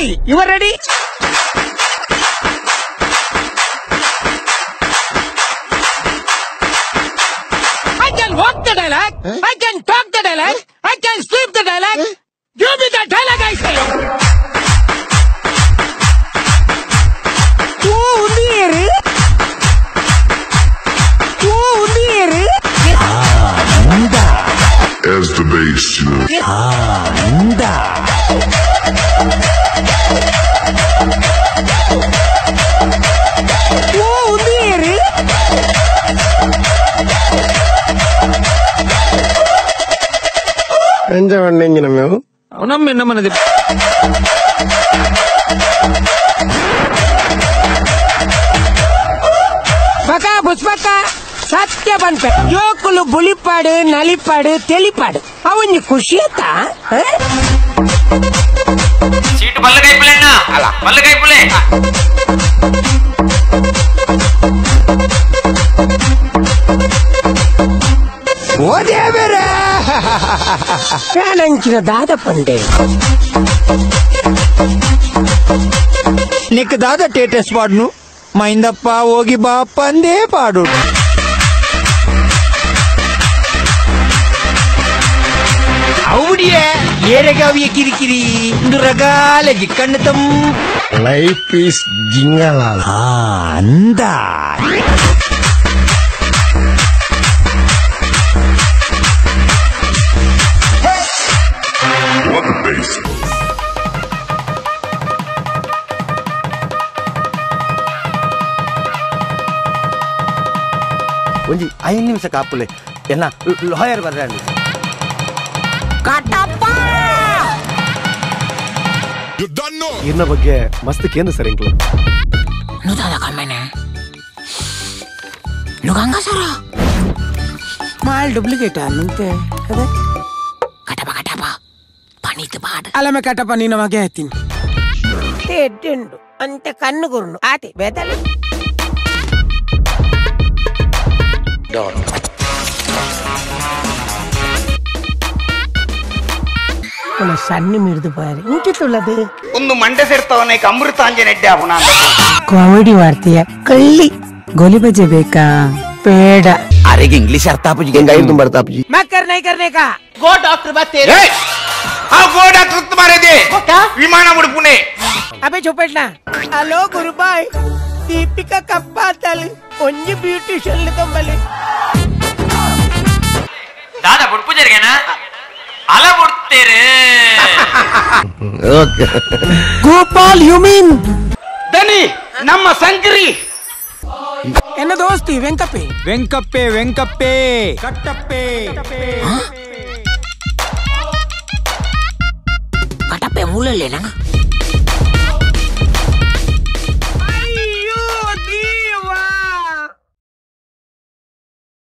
ready. You are ready? I can walk the dialogue. Eh? I can talk the dialogue. Eh? I can sleep the dialogue. Eh? Give me the dialogue, I say. Oh, dear. Oh, dear. Ah, As the bass, you know. Ah. ఉంది ఏరు పెంచమండి ఇంజిన మేము అవునమ్మ ఎన్నమన్నది పక పుష్పక సత్య పన్పె యోకులు బులిపాడు నలిపాడు తెలిపాడు అవును ఖుషి అత్తా seat పళ్ళు కైపులేనా పళ్ళు కైపులే ఓ ప్రాణించిన దాద పండే నీకు దాదా టేటస్ పాడును. మైందప్ప ఓగి బాప్ప అందే పాడు. అవుడియే ఏరగావియ కిరికిరి దురగాల జిక్కన్నతం లైఫ్ ఈస్ జింగలాల అందా. ಒಂದು ಐದು ನಿಮಿಷ ಕಾಪುಲೆ. ಎಲ್ಲ ಲಾಯರ್ ಬರ್ರಿ ಇನ್ನ ಬಗ್ಗೆ ಮಸ್ತ್ ಕೇಂದ್ರ ಸರ್ ಇಂಕ್ಲು ಸರ. ಮಾಲ್ ಡೂಪ್ಲಿಕೇಟ್ ಅನ್ನಂತೆ ಕಟಪ ಕಟಪ ಪಣಿತ ಬಾಡ. ಅಲ್ಲಮೆ ಕಟಪ ನೀನು ಮಗೆ ಹೇಳ್ತೀನಿ. ಅಂತ ಕಣ್ಣು ಗುರುನು. ಆತಿ ಬೇದಲ್ಲ డాట్ ಸಣ್ಣ ಮಿಡಿದು ಬಾರಿ ಉಂಟಿತ್ತುಳ್ಳದು ಒಂದು ಮಂಡೆ ಸೇರ್ತಾವನ ಈಗ ಅಮೃತಾಂಜನೆಡ್ಡೆ ಅವನ ಕಾಮಿಡಿ ಮಾಡ್ತೀಯ ಕಳ್ಳಿ ಗೋಲಿ ಬಜೆ ಬೇಕಾ ಬೇಡ ಅರೆಗೆ ಇಂಗ್ಲಿಷ್ ಅರ್ಥ ಆಪುಜಿ ಹೆಂಗ ಐದು ಬರ್ತ ಆಪುಜಿ ಮಕ್ಕರ್ ನೈ ಕರ್ನೇಕ ಗೋ ಡಾಕ್ಟರ್ ಬತ್ತೇರಿ ಆ ಗೋ ಡಾಕ್ಟರ್ ತುಮಾರದೆ ವಿಮಾನ ಮುಡು ಪುಣೆ ಅಬೆ ಚುಪೆಟ್ನ ಹಲೋ ಗುರುಬಾಯ್ ದೀಪಿಕಾ ಕಪ್ಪಾತಲ್ ಒಂಜಿ ಬ್ಯೂಟಿಷಿಯನ್ ತೊಂಬಲಿ ಪುಟ್ಪುಜರಿಗೇನಾ ಅಲಬುಡ್ತೀರಿ ಗೋಪಾಲ್ ಯುಮೀನ್ ದನಿ ನಮ್ಮ ಸಂಕ್ರಿ ಎನ್ನ ದೋಸ್ತಿ ವೆಂಕಪ್ಪೆ ವೆಂಕಪ್ಪೆ ವೆಂಕಪ್ಪೆ ಕಟ್ಟಪ್ಪೆ ಕಟ್ಟಪ್ಪೆ ಮೂಲ ಇಲ್ಲೇನಾ